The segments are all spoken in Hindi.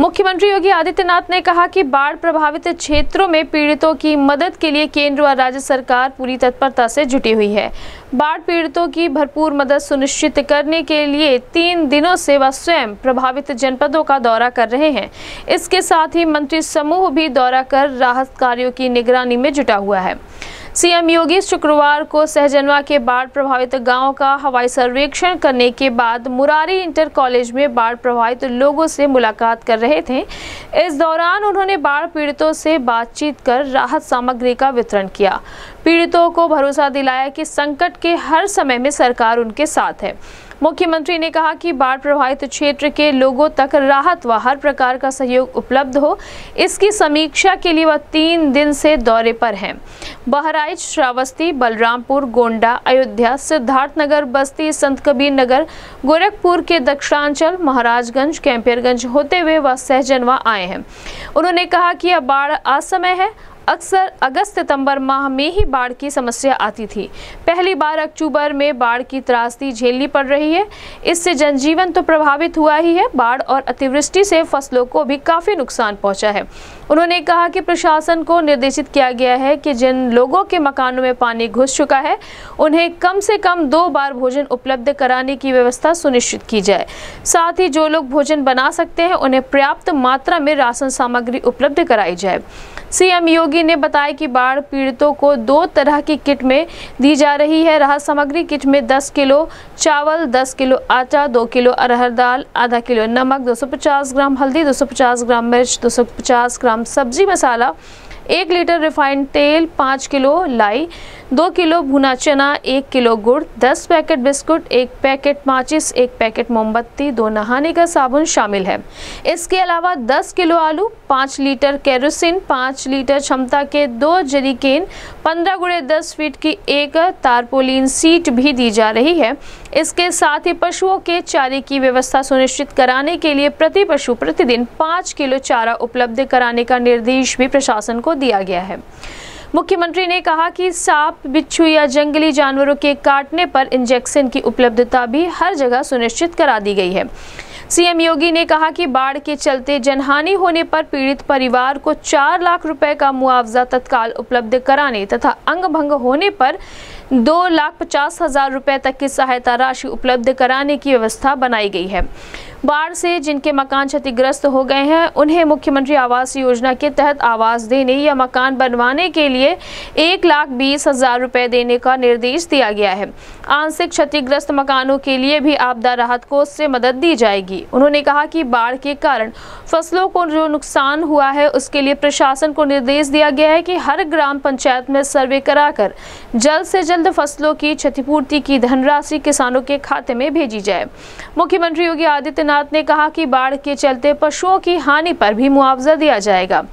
मुख्यमंत्री योगी आदित्यनाथ ने कहा कि बाढ़ प्रभावित क्षेत्रों में पीड़ितों की मदद के लिए केंद्र व राज्य सरकार पूरी तत्परता से जुटी हुई है। बाढ़ पीड़ितों की भरपूर मदद सुनिश्चित करने के लिए तीन दिनों से वह स्वयं प्रभावित जनपदों का दौरा कर रहे हैं। इसके साथ ही मंत्री समूह भी दौरा कर राहत कार्यों की निगरानी में जुटा हुआ है। सीएम योगी शुक्रवार को सहजनवा के बाढ़ प्रभावित गाँव का हवाई सर्वेक्षण करने के बाद मुरारी इंटर कॉलेज में बाढ़ प्रभावित लोगों से मुलाकात कर रहे थे। इस दौरान उन्होंने बाढ़ पीड़ितों से बातचीत कर राहत सामग्री का वितरण किया। पीड़ितों को भरोसा दिलाया कि संकट के हर समय में सरकार उनके साथ है। मुख्यमंत्री ने कहा कि बाढ़ प्रभावित क्षेत्र के लोगों तक राहत व हर प्रकार का सहयोग उपलब्ध हो। इसकी समीक्षा के लिए वह तीन दिन से दौरे पर हैं। बहराइच, श्रावस्ती, बलरामपुर, गोंडा, अयोध्या, सिद्धार्थनगर, बस्ती, संत कबीर नगर, गोरखपुर के दक्षिणांचल, महाराजगंज कैंपियरगंज होते हुए वह सहजनवा आए हैं। उन्होंने कहा कि अब बाढ़ असमय है अक्सर अगस्त सितंबर माह में ही बाढ़ की समस्या आती थी। पहली बार अक्टूबर में बाढ़ की त्रासदी झेलनी पड़ रही है। इससे जनजीवन तो प्रभावित हुआ ही है। बाढ़ और अतिवृष्टि से फ़सलों को भी काफ़ी नुकसान पहुँचा है। उन्होंने कहा कि प्रशासन को निर्देशित किया गया है कि जिन लोगों के मकानों में पानी घुस चुका है, उन्हें कम से कम दो बार भोजन उपलब्ध कराने की व्यवस्था सुनिश्चित की जाए। साथ ही जो लोग भोजन बना सकते हैं, उन्हें पर्याप्त मात्रा में राशन सामग्री उपलब्ध कराई जाए। सीएम योगी ने बताया कि बाढ़ पीड़ितों को दो तरह की किट में दी जा रही है। राहत सामग्री किट में 10 किलो चावल 10 किलो आटा 2 किलो अरहर दाल, आधा किलो नमक 250 ग्राम हल्दी 250 ग्राम मिर्च 250 ग्राम सब्ज़ी मसाला, एक लीटर रिफाइंड तेल, पाँच किलो लाई दो किलो भुना चना, एक किलो गुड़, दस पैकेट बिस्कुट, एक पैकेट माचिस, एक पैकेट मोमबत्ती, दो नहाने का साबुन शामिल है। इसके अलावा दस किलो आलू, पाँच लीटर कैरोसिन, पाँच लीटर क्षमता के दो जरीकेन, पंद्रह गुड़े दस फीट की एक तारपोलिन सीट भी दी जा रही है। इसके साथ ही पशुओं के चारे की व्यवस्था सुनिश्चित कराने के लिए प्रति पशु प्रतिदिन पाँच किलो चारा उपलब्ध कराने का निर्देश भी प्रशासन को दिया गया है। मुख्यमंत्री ने कहा कि सांप, बिच्छू या जंगली जानवरों के काटने पर इंजेक्शन की उपलब्धता भी हर जगह सुनिश्चित करा दी गई है। सीएम योगी ने कहा कि बाढ़ के चलते जनहानि होने पर पीड़ित परिवार को चार लाख रुपए का मुआवजा तत्काल उपलब्ध कराने तथा अंग भंग होने पर दो लाख पचास हज़ार रुपए तक की सहायता राशि उपलब्ध कराने की व्यवस्था बनाई गई है। बाढ़ से जिनके मकान क्षतिग्रस्त हो गए हैं, उन्हें मुख्यमंत्री आवास योजना के तहत आवास देने या मकान बनवाने के लिए एक लाख बीस हज़ार रुपए देने का निर्देश दिया गया है। आंशिक क्षतिग्रस्त मकानों के लिए भी आपदा राहत कोष से मदद दी जाएगी। उन्होंने कहा कि बाढ़ के कारण फ़सलों को जो नुकसान हुआ है, उसके लिए प्रशासन को निर्देश दिया गया है कि हर ग्राम पंचायत में सर्वे कराकर जल्द से जल्द फ़सलों की क्षतिपूर्ति की धनराशि किसानों के खाते में भेजी जाए। मुख्यमंत्री योगी आदित्यनाथ ने कहा कि बाढ़ के चलते पशुओं की हानि पर भी मुआवजा दिया जाएगा।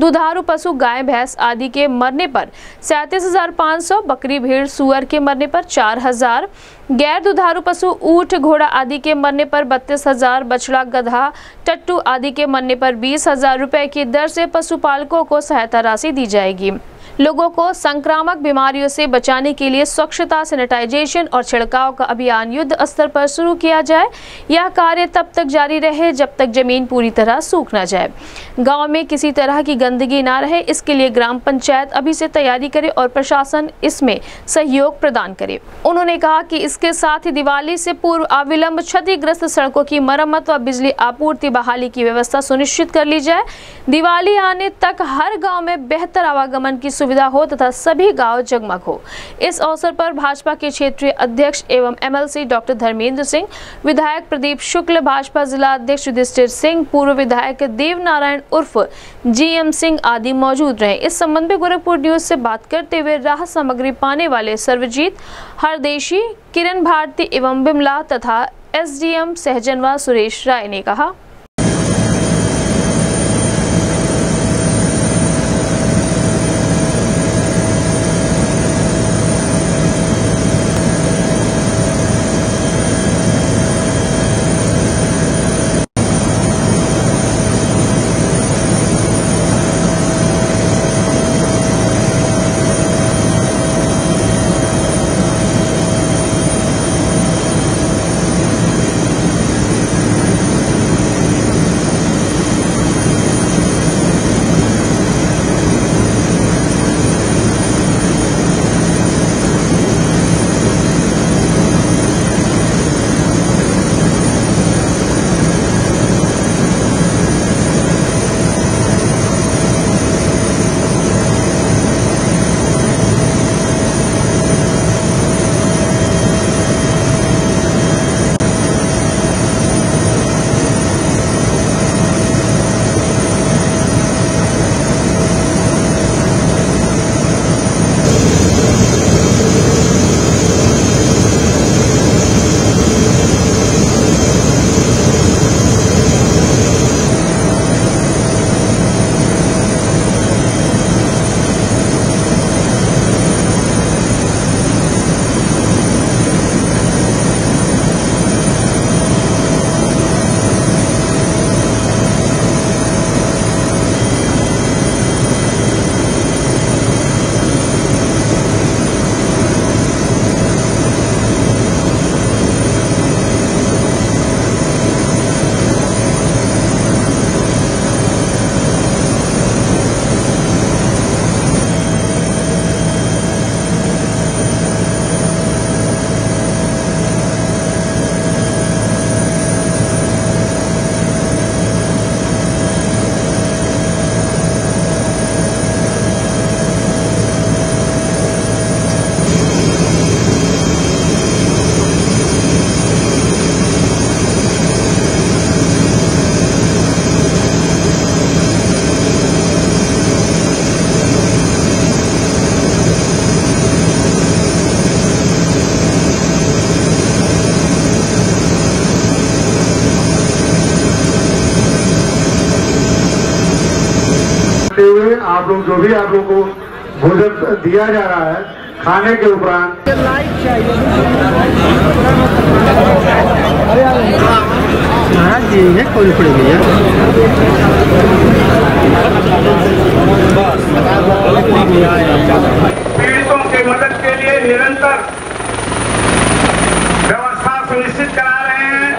दुधारू पशु, गाय, भैंस आदि के मरने पर सैंतीस हज़ार पाँच सौ, बकरी, भेड़, सुअर के मरने पर चार हज़ार, गैर दुधारू पशु, ऊँट, घोड़ा आदि के मरने पर बत्तीस हज़ार, बछड़ा, गधा, टट्टू आदि के मरने पर बीस हज़ार रुपए की दर से पशुपालकों को सहायता राशि दी जाएगी। लोगों को संक्रामक बीमारियों से बचाने के लिए स्वच्छता, सैनिटाइजेशन और छिड़काव का अभियान युद्ध स्तर पर शुरू किया जाए। यह कार्य तब तक जारी रहे जब तक ज़मीन पूरी तरह सूख न जाए। गाँव में किसी तरह की गंदगी ना रहे, इसके लिए ग्राम पंचायत अभी से तैयारी करे और प्रशासन इसमें सहयोग प्रदान करे। उन्होंने कहा कि इसके साथ ही दिवाली से पूर्व अविलंब क्षतिग्रस्त सड़कों की मरम्मत व बिजली आपूर्ति बहाली की व्यवस्था सुनिश्चित कर ली जाए। दिवाली आने तक हर गाँव में बेहतर आवागमन की सुविधा हो तथा सभी गाँव जगमग हो। इस अवसर पर भाजपा के क्षेत्रीय अध्यक्ष एवं एमएलसी डॉक्टर धर्मेंद्र सिंह, विधायक प्रदीप शुक्ल, भाजपा जिला अध्यक्ष युधिष्ठिर सिंह, पूर्व विधायक देव नारायण उर्फ़ जीएम सिंह आदि मौजूद रहे। इस संबंध में गोरखपुर न्यूज़ से बात करते हुए राहत सामग्री पाने वाले सर्वजीत हरदेशी, किरण भारती एवं बिमला तथा एसडीएम सहजनवा सुरेश राय ने कहा। आप लोग जो भी आप लोग को भोजन दिया जा रहा है, खाने के उपरांत। है कौन पीड़ितों के मदद के लिए निरंतर व्यवस्था सुनिश्चित करा रहे हैं।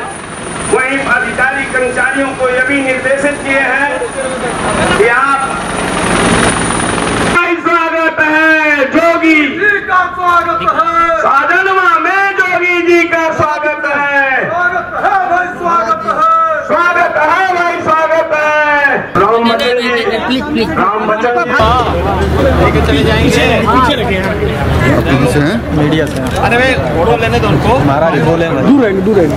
वहीं अधिकारी कर्मचारियों को यह भी निर्देशित किए हैं कि आप स्वागत है जोगी जी का स्वागत है। साधनवा में जोगी जी का स्वागत है। स्वागत है भाई स्वागत है। स्वागत है भाई स्वागत है। राम बचन जी। राम बचन जी। मीडिया से। अरे भाई फ़ोटो लेने दो उनको। महाराज बोले दूर रहेंगे दूर रहेंगे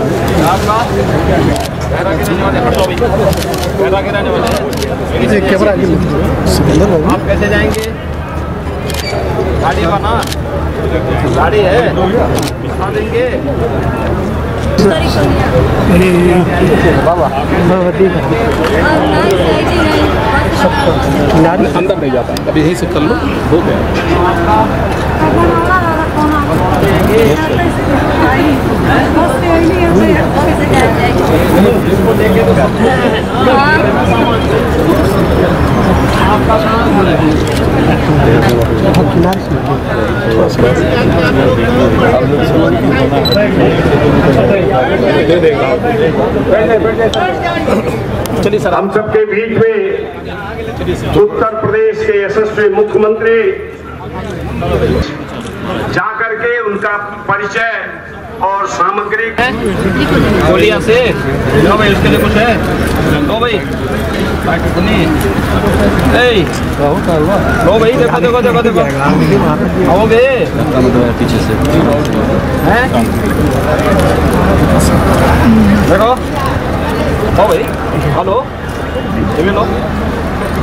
कैमरा आप कैसे जाएँगे? गाड़ी का ना गाड़ी है। देंगे। बाबा। अंदर नहीं जाता। अभी यहीं से कर लो। हो गया। चलिए सर हम सबके बीच में उत्तर प्रदेश के यशस्वी मुख्यमंत्री जाकर के उनका परिचय और सामग्री। गोलियाँ से। लो भाई, उसके लिए कुछ है? लो भाई। लो भाई, देखो देखो देखो देखो। आओगे? पीछे से हैं? देखो। लो भाई। हेलो। लो।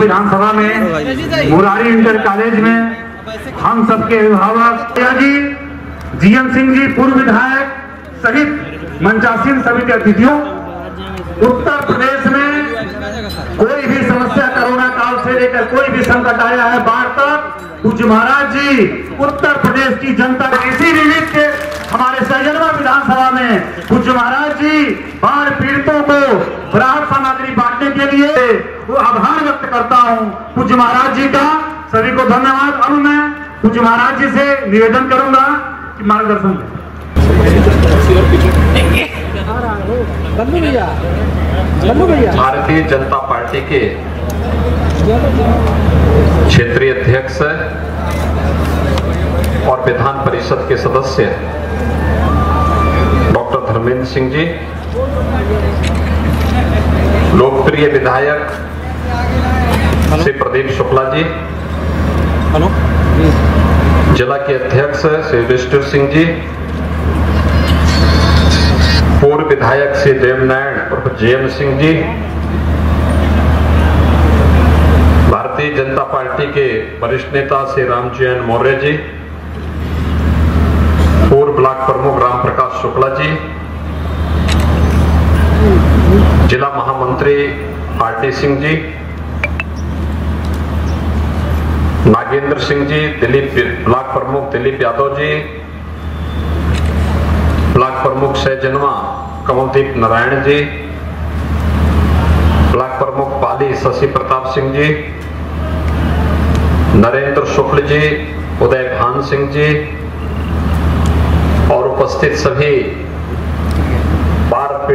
विधानसभा में, मुरारी इंटर कॉलेज में हम सबके अभिभावक जी, जीएम सिंह जी, पूर्व विधायक सहित मंचासीन सभी के अतिथियों, उत्तर प्रदेश में कोई भी समस्या कोरोना काल से लेकर कोई भी संकट आया है, बाढ़ तक, पूज्य महाराज जी, उत्तर प्रदेश की जनता इसी निमित्त के हमारे सहजनवा विधानसभा में पूज्य महाराज जी बाढ़ पीड़ितों को राहत सामग्री बांटने के लिए वो आभार व्यक्त करता हूँ। पूज्य महाराज जी का सभी को धन्यवाद। अब मैं पूज्य महाराज जी से निवेदन करूँगा कि मार्गदर्शन भैया भैया। भारतीय जनता पार्टी के क्षेत्रीय अध्यक्ष और विधान परिषद के सदस्य धर्मेंद्र सिंह जी। लोकप्रिय विधायक श्री प्रदीप शुक्ला जी। हेलो। जिला के अध्यक्ष श्री विष्णु सिंह जी। पूर्व विधायक श्री देवनारायण उर्फ़ जेएम सिंह जी। भारतीय जनता पार्टी के वरिष्ठ नेता श्री रामचयन मौर्य जी। पूर्व ब्लॉक प्रमुख राम प्रकाश शुक्ला जी। जिला महामंत्री आरटी सिंह जी, नागेंद्र सिंह जी, दिलीप ब्लॉक प्रमुख दिलीप यादव जी, ब्लॉक प्रमुख सहजनवा कमलदीप नारायण जी, ब्लॉक प्रमुख पाली शशि प्रताप सिंह जी, नरेंद्र शुक्ल जी, उदय भान सिंह जी और उपस्थित सभी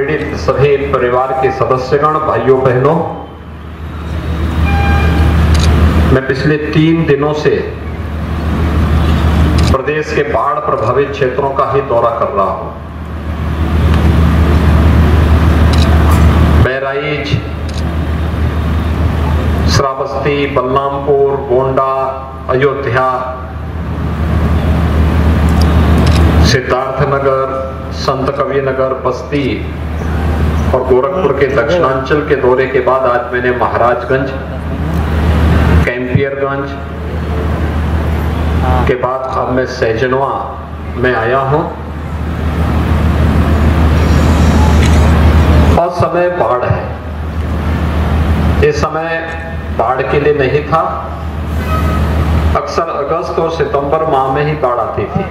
पीड़ित सभी परिवार के सदस्यगण, भाइयों, बहनों, मैं पिछले तीन दिनों से प्रदेश के बाढ़ प्रभावित क्षेत्रों का ही दौरा कर रहा हूँ। बहराइच, श्रावस्ती, बलरामपुर, गोंडा, अयोध्या, सिद्धार्थनगर संत कवि नगर बस्ती और गोरखपुर के दक्षिणांचल के दौरे के बाद आज मैंने महाराजगंज कैंपियरगंज के बाद अब मैं सहजनवा में आया हूँ। और समय बाढ़ है। इस समय बाढ़ के लिए नहीं था। अक्सर अगस्त और सितंबर माह में ही बाढ़ आती थी।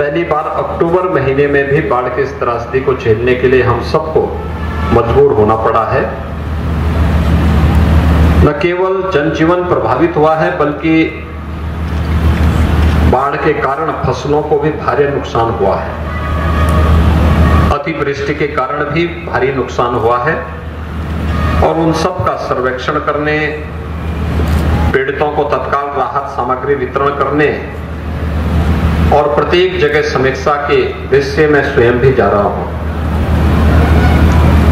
पहली बार अक्टूबर महीने में भी बाढ़ की इस त्रासदी को झेलने के लिए हम सबको मजबूर होना पड़ा है। न केवल जनजीवन प्रभावित हुआ है, बल्कि बाढ़ के कारण फ़सलों को भी भारी नुकसान हुआ है। अतिवृष्टि के कारण भी भारी नुकसान हुआ है और उन सब का सर्वेक्षण करने, पीड़ितों को तत्काल राहत सामग्री वितरण करने और प्रत्येक जगह समीक्षा के दृश्य में स्वयं भी जा रहा हूँ।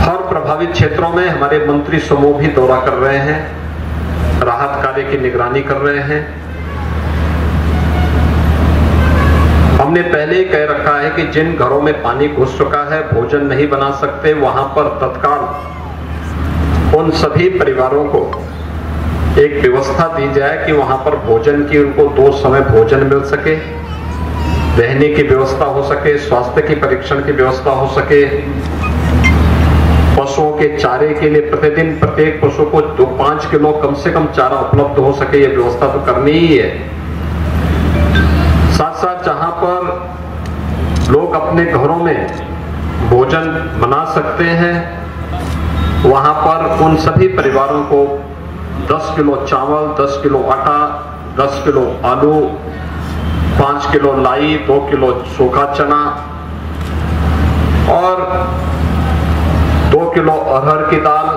हर प्रभावित क्षेत्रों में हमारे मंत्री समूह भी दौरा कर रहे हैं, राहत कार्य की निगरानी कर रहे हैं। हमने पहले कह रखा है कि जिन घरों में पानी घुस चुका है, भोजन नहीं बना सकते, वहाँ पर तत्काल उन सभी परिवारों को एक व्यवस्था दी जाए कि वहाँ पर भोजन की उनको दो समय भोजन मिल सके। रहने की व्यवस्था हो सके, स्वास्थ्य की परीक्षण की व्यवस्था हो सके, पशुओं के चारे के लिए प्रतिदिन प्रत्येक पशु को दो, पाँच किलो कम से कम चारा उपलब्ध हो सके, ये व्यवस्था तो करनी ही है। साथ साथ जहाँ पर लोग अपने घरों में भोजन बना सकते हैं, वहाँ पर उन सभी परिवारों को 10 किलो चावल 10 किलो आटा 10 किलो आलू 5 किलो लाई, दो किलो सूखा चना और दो किलो अरहर की दाल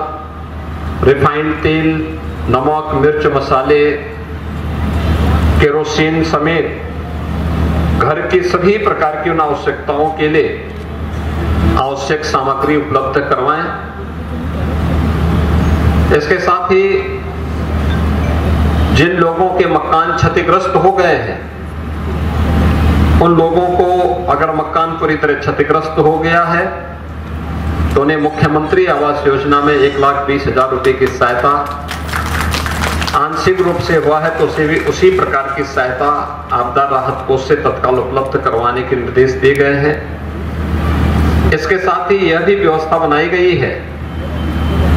रिफाइंड तेल, नमक, मिर्च, मसाले, केरोसिन समेत घर की सभी प्रकार की उन आवश्यकताओं के लिए आवश्यक सामग्री उपलब्ध करवाएँ। इसके साथ ही जिन लोगों के मकान क्षतिग्रस्त हो गए हैं उन लोगों को अगर मकान पूरी तरह क्षतिग्रस्त हो गया है तो उन्हें मुख्यमंत्री आवास योजना में एक लाख बीस हज़ार रुपए की सहायता, आंशिक रूप से हुआ है तो उसे भी उसी प्रकार की सहायता आपदा राहत कोष से तत्काल उपलब्ध करवाने के निर्देश दिए गए हैं। इसके साथ ही यह भी व्यवस्था बनाई गई है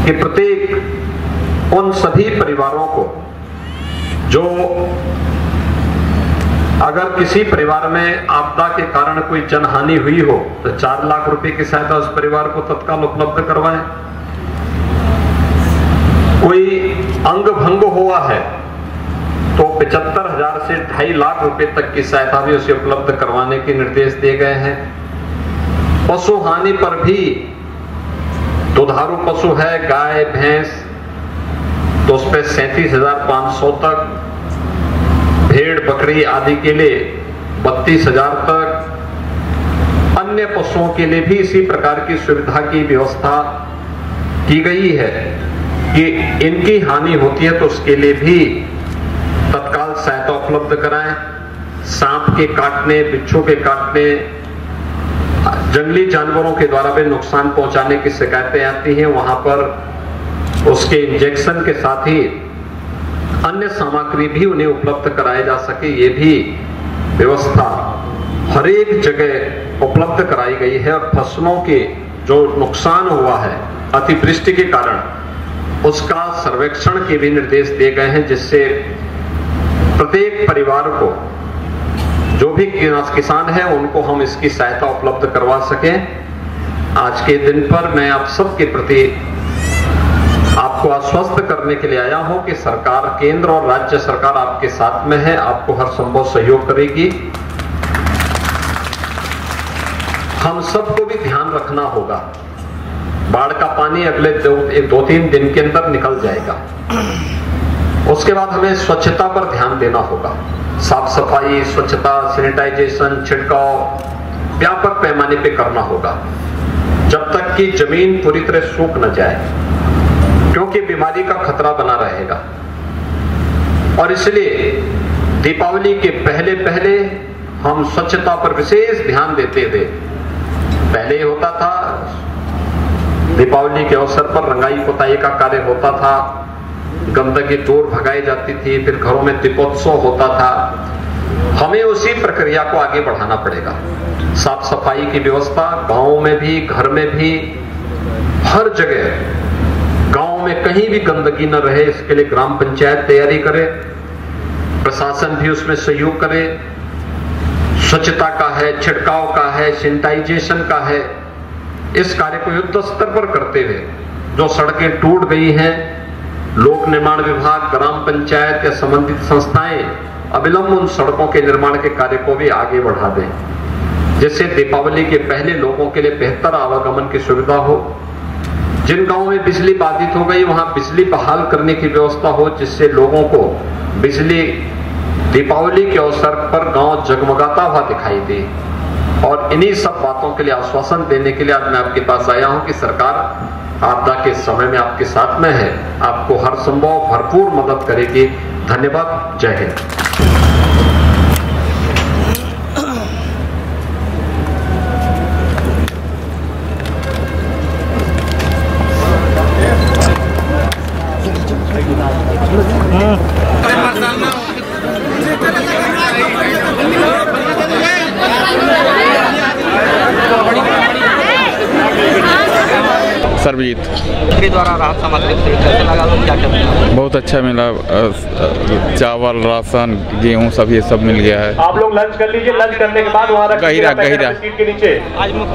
कि प्रत्येक उन सभी परिवारों को जो अगर किसी परिवार में आपदा के कारण कोई जनहानि हुई हो तो चार लाख रुपए की सहायता उस परिवार को तत्काल उपलब्ध करवाएँ। कोई अंग भंग हुआ है तो पिछहत्तर हज़ार से ढाई लाख रुपए तक की सहायता भी उसे उपलब्ध करवाने के निर्देश दिए गए हैं। पशु हानि पर भी दुधारू पशु है, गाय, भैंस तो उस पर सैतीस हज़ार पाँच सौ तक भेड़ बकरी आदि के लिए बत्तीस हज़ार तक, अन्य पशुओं के लिए भी इसी प्रकार की सुविधा की व्यवस्था की गई है कि इनकी हानि होती है तो उसके लिए भी तत्काल सहायता उपलब्ध कराएँ। सांप के काटने, बिच्छू के काटने, जंगली जानवरों के द्वारा भी नुकसान पहुँचाने की शिकायतें आती हैं। वहाँ पर उसके इंजेक्शन के साथ ही अन्य सामग्री भी उन्हें उपलब्ध कराए जा सके, ये भी व्यवस्था हर एक जगह उपलब्ध कराई गई है। और फ़सलों के जो नुकसान हुआ है, अतिवृष्टि के कारण, उसका सर्वेक्षण के भी निर्देश दिए गए हैं, जिससे प्रत्येक परिवार को, जो भी किसान है, उनको हम इसकी सहायता उपलब्ध करवा सकें। आज के दिन पर मैं आप सबके प्रति आपको आश्वस्त करने के लिए आया हूँ कि सरकार केंद्र और राज्य सरकार आपके साथ में है। आपको हर संभव सहयोग करेगी। हम सबको भी ध्यान रखना होगा। बाढ़ का पानी अगले दो, दो तीन दिन के अंदर निकल जाएगा। उसके बाद हमें स्वच्छता पर ध्यान देना होगा। साफ़ सफ़ाई स्वच्छता सैनिटाइजेशन छिड़काव व्यापक पैमाने पे करना होगा। जब तक कि ज़मीन पूरी तरह सूख न जाए। क्योंकि बीमारी का खतरा बना रहेगा। और इसलिए दीपावली के पहले पहले हम स्वच्छता पर विशेष ध्यान देते थे। पहले होता था, दीपावली के अवसर पर रंगाई पोताई का कार्य होता था। गंदगी दूर भगाई जाती थी, फिर घरों में दीपोत्सव होता था। हमें उसी प्रक्रिया को आगे बढ़ाना पड़ेगा। साफ़ सफ़ाई की व्यवस्था, गाँवों में भी, घर में भी, हर जगह गाँव में कहीं भी गंदगी न रहे, इसके लिए ग्राम पंचायत तैयारी करे, प्रशासन भी उसमें सहयोग करे। स्वच्छता का है, छिड़काव का है सैनिटाइजेशन का है, इस कार्य को युद्ध स्तर पर करते हुए, जो सड़कें टूट गई हैं, लोक निर्माण विभाग, ग्राम पंचायत या संबंधित संस्थाएँ, अविलंब उन सड़कों के निर्माण के कार्य को भी आगे बढ़ा दें, जिससे दीपावली के पहले लोगों के लिए बेहतर आवागमन की सुविधा हो। जिन गाँवों में बिजली बाधित हो गई, वहाँ बिजली बहाल करने की व्यवस्था हो, जिससे लोगों को बिजली दीपावली के अवसर पर गाँव जगमगाता हुआ दिखाई दे। और इन्हीं सब बातों के लिए आश्वासन देने के लिए आज मैं आपके पास आया हूँ कि सरकार आपदा के समय में आपके साथ में है। आपको हर संभव भरपूर मदद करेगी। धन्यवाद। जय हिंद। सर्वजीत द्वारा राहत सामग्री वितरित कैसे लगा तो बहुत अच्छा मिला चावल राशन गेहूँ सब ये सब मिल गया है। आप लोग लंच कर लीजिए लंच करने के बाद वहाँ गहिरा, गहिरा। के नीचे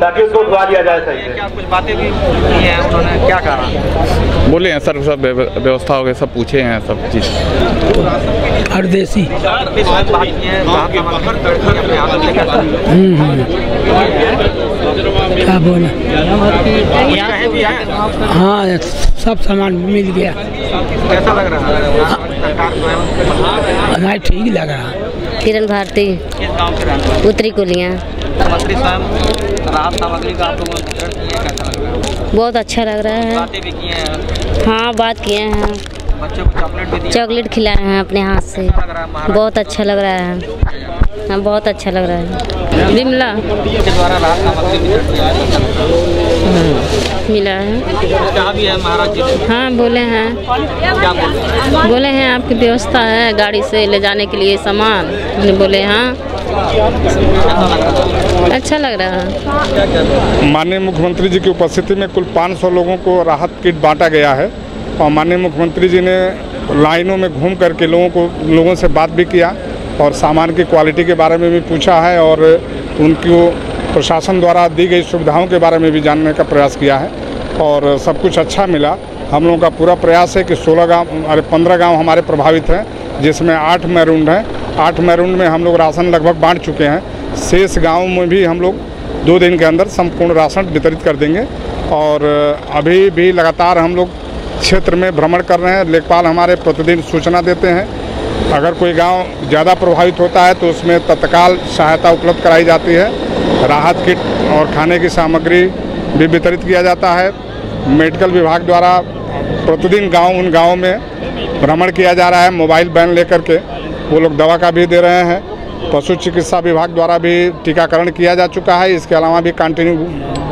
ताकि उसको धुआ दिया जाए सही कुछ बातें भी की हैं उन्होंने? क्या कहा? बोले हैं सर सब व्यवस्था हो गई सब पूछे हैं सब चीज़। हर देसी। स्वयं बात की है क्या बोला? है हाँ सब सामान मिल गया। कैसा लग रहा है? सरकार नहीं ठीक लग रहा। किरण भारती। उत्तरी कुलियाँ। मंत्री स्वयं राहत सामग्री का आप लोगों ने वितरण किया है कैसा लग रहा है? बहुत अच्छा लग रहा है। बातें भी की हैं? हाँ बात किए हैं। चॉकलेट भी दी चॉकलेट खिलाए हैं अपने हाथ से। है बहुत अच्छा लग रहा है। हाँ बहुत अच्छा लग रहा है। विमला। के द्वारा राहत सामग्री वितरण किया है मिला है। है, बोले हैं। बोल हैं, आपकी व्यवस्था है गाड़ी से ले जाने के लिए सामान। बोले हाँ। अच्छा लग रहा है। माननीय मुख्यमंत्री जी की उपस्थिति में कुल 500 लोगों को राहत किट बांटा गया है। और माननीय मुख्यमंत्री जी ने लाइनों में घूम करके लोगों को, लोगों से बात भी किया। और सामान की क्वालिटी के बारे में भी पूछा है और उनको प्रशासन द्वारा दी गई सुविधाओं के बारे में भी जानने का प्रयास किया है और सब कुछ अच्छा मिला। हम लोगों का पूरा प्रयास है कि 16 गाँव, अरे 15 गाँव हमारे प्रभावित हैं, जिसमें आठ मैरूंड हैं। आठ मैरूंड में हम लोग राशन लगभग बांट चुके हैं। शेष गाँव में भी हम लोग दो दिन के अंदर संपूर्ण राशन वितरित कर देंगे। और अभी भी लगातार हम लोग क्षेत्र में भ्रमण कर रहे हैं। लेखपाल हमारे प्रतिदिन सूचना देते हैं अगर कोई गाँव ज़्यादा प्रभावित होता है तो उसमें तत्काल सहायता उपलब्ध कराई जाती है। राहत किट और खाने की सामग्री भी वितरित किया जाता है। मेडिकल विभाग द्वारा प्रतिदिन गाँव, उन गाँवों में भ्रमण किया जा रहा है, मोबाइल वैन लेकर के। वो लोग दवा का भी दे रहे हैं। पशु चिकित्सा विभाग द्वारा भी टीकाकरण किया जा चुका है। इसके अलावा भी कंटिन्यू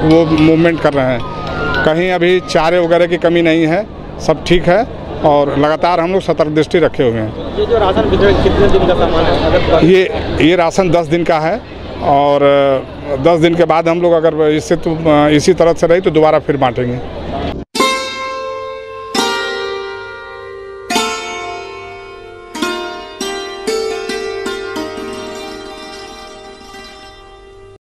वो मूवमेंट कर रहे हैं। कहीं अभी चारे वगैरह की कमी नहीं है। सब ठीक है। और लगातार हम लोग सतर्क दृष्टि रखे हुए हैं। ये जो राशन वितरण कितने दिन का सामान है? ये ये राशन दस दिन का है और दस दिन के बाद हम लोग अगर इससे तो इसी तरह से रही तो दोबारा फिर बांटेंगे।